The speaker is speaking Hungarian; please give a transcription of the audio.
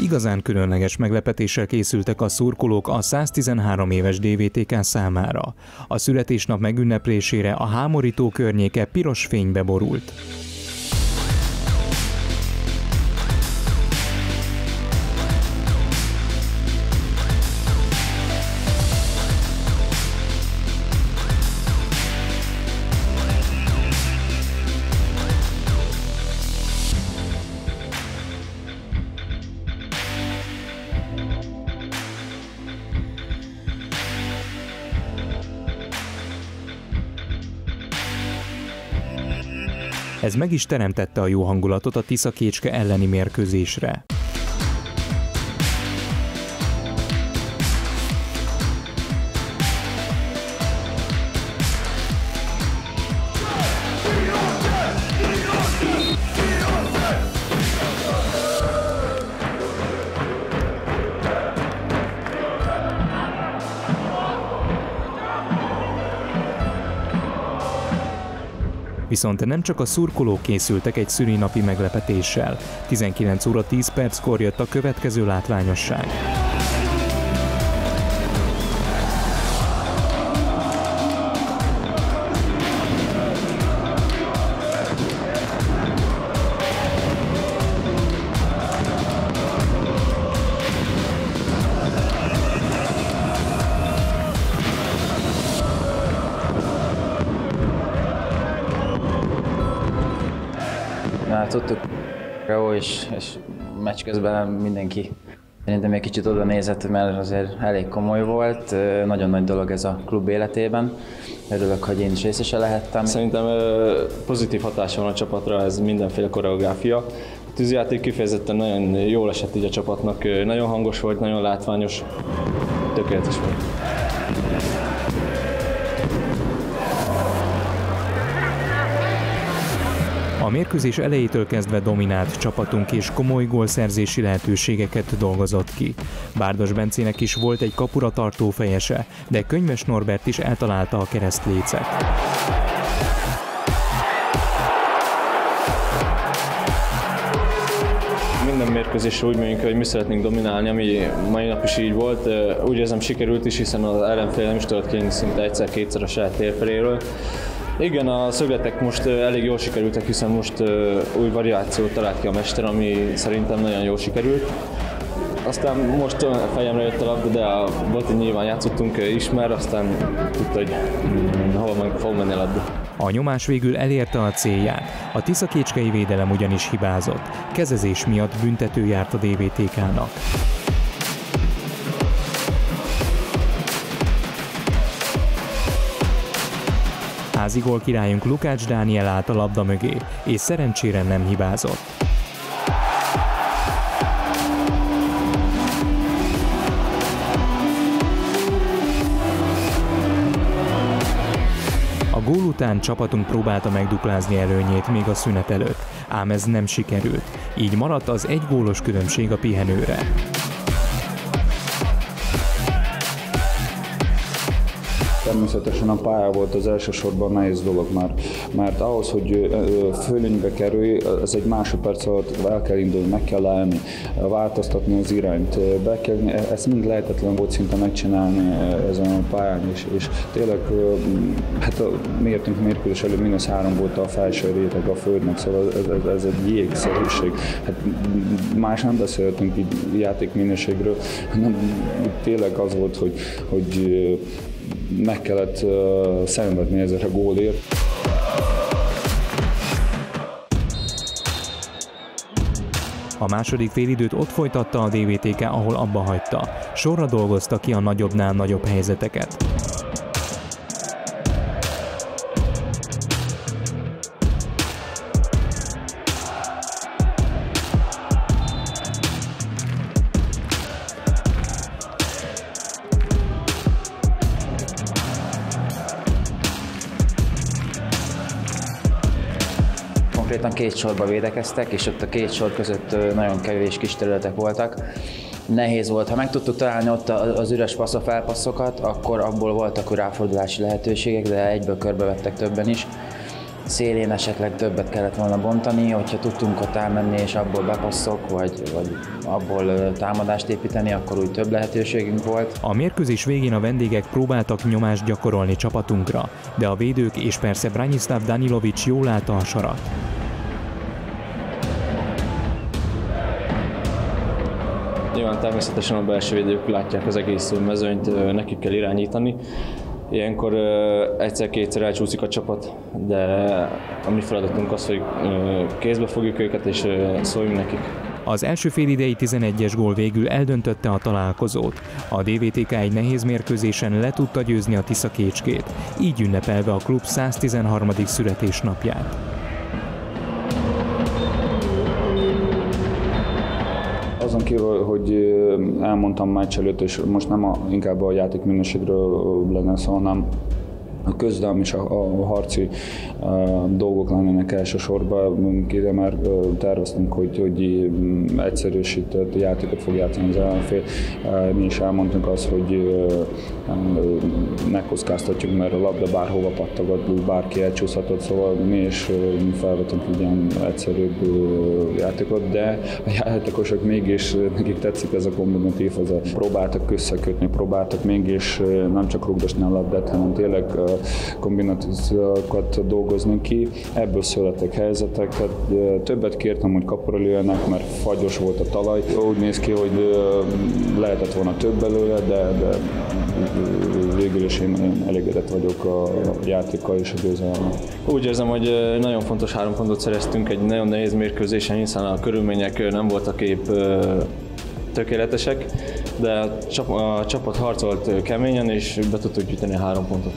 Igazán különleges meglepetéssel készültek a szurkolók a 113 éves DVTK számára. A születésnap megünneplésére a hámorító környéke piros fénybe borult. Ez meg is teremtette a jó hangulatot a Tisza Kécske elleni mérkőzésre. Viszont nem csak a szurkolók készültek egy szülinapi meglepetéssel. 19 óra 10 perckor jött a következő látványosság. Már tudtuk, jó, és, és meccs közben mindenki szerintem egy kicsit oda nézett, mert azért elég komoly volt. Nagyon nagy dolog ez a klub életében. Örülök, hogy én is részese lehettem. Szerintem pozitív hatása van a csapatra, ez mindenféle koreográfia. A tűzjáték kifejezetten nagyon jól esett így a csapatnak, nagyon hangos volt, nagyon látványos, tökéletes volt. A mérkőzés elejétől kezdve dominált csapatunk és komoly gólszerzési lehetőségeket dolgozott ki. Bárdos Bencének is volt egy kapura tartó fejese, de Könyves Norbert is eltalálta a keresztlécet. Minden mérkőzésre úgy megyünk, hogy mi szeretnénk dominálni, ami mai nap is így volt. Úgy érzem sikerült is, hiszen az ellenfél nem is tudott kijönni szinte egyszer-kétszer a saját térfeléről. Igen, a szögletek most elég jól sikerültek, hiszen most új variációt talált ki a mester, ami szerintem nagyon jól sikerült. Aztán most fejemre jött a labda, de a Boti nyilván játszottunk ismer, aztán tudta, hogy mm, hova fog menni a labda. A nyomás végül elérte a célját. A Tiszakécskei védelem ugyanis hibázott. Kezezés miatt büntető járt a DVTK-nak. Házigól királyunk Lukács Dániel állt a labda mögé, és szerencsére nem hibázott. A gól után csapatunk próbálta megduplázni előnyét még a szünet előtt, ám ez nem sikerült, így maradt az egy gólos különbség a pihenőre. Természetesen a pálya volt az elsősorban nehéz dolog már, mert ahhoz, hogy fölénybe kerülj, ez egy másodperc alatt el kell indulni, meg kell állni, változtatni az irányt, be kell, ezt mind lehetetlen volt szinte megcsinálni ezen a pályán, és, és tényleg hát miértünk mérkőzés előtt mínusz három volt a felső réteg a földnek, szóval ez, ez, ez egy jégszerűség. Hát más nem beszéltünk így játékminőségről, hanem tényleg az volt, hogy, hogy meg kellett uh, szenvedni ezért a gólért. A második félidőt ott folytatta a DVTK, ahol abba hagyta. Sorra dolgozta ki a nagyobbnál nagyobb helyzeteket. Konkrétan két sorba védekeztek, és ott a két sor között nagyon kevés kis területek voltak. Nehéz volt, ha meg tudtuk találni ott az üres passza felpasszokat, akkor abból voltak ráfordulási lehetőségek, de egyből körbevettek többen is. szélén esetleg többet kellett volna bontani, hogyha tudtunk ott elmenni és abból bepasszok, vagy, vagy abból támadást építeni, akkor úgy több lehetőségünk volt. A mérkőzés végén a vendégek próbáltak nyomást gyakorolni csapatunkra, de a védők és persze Branislav Danilovics jól állta a sarat. Nyilván természetesen a belső védők látják az egész mezőnyt, nekik kell irányítani. Ilyenkor egyszer-kétszer elcsúszik a csapat, de a mi feladatunk az, hogy kézbe fogjuk őket és szóljunk nekik. Az első félidei 11-es gól végül eldöntötte a találkozót. A DVTK egy nehéz mérkőzésen le tudta győzni a Tisza Kécskét, így ünnepelve a klub 113. születésnapját. Azon kívül, hogy elmondtam meccs előtt, és most nem a, inkább a játék minőségről lenne szó, hanem a közdelmi és a, a harci a dolgok lennének elsősorban. Ide már terveztünk, hogy, hogy egyszerűsített játékot fog játszani az ellenfél. Mi is elmondtunk azt, hogy ne kockáztatjuk, mert a labda bárhova pattagat, bárki elcsúszhatott, szóval mi is felvetünk ilyen egyszerűbb játékot, de a játékosok mégis, nekik tetszik ez a kombinatív, ez a próbáltak összekötni, próbáltak mégis nem csak rugdosni a labdát, hanem tényleg kombinációkat dolgozni ki. Ebből születtek helyzetek. Hát, többet kértem, hogy kapura lőjenek, mert fagyos volt a talaj. Úgy néz ki, hogy lehetett volna több belőle, de, de végül is én elégedett vagyok a játékkal és a győzelemmel. Úgy érzem, hogy nagyon fontos három pontot szereztünk egy nagyon nehéz mérkőzésen, hiszen a körülmények nem voltak épp tökéletesek, de a csapat harcolt keményen, és be tudtuk gyűjteni három pontot.